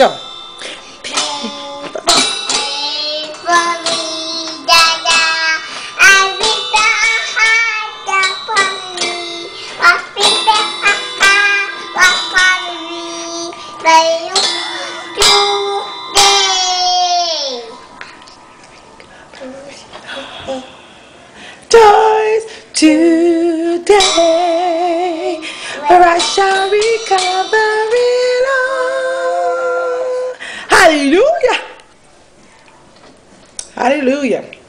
Go. Toys today, where I shall recover Hallelujah. Hallelujah.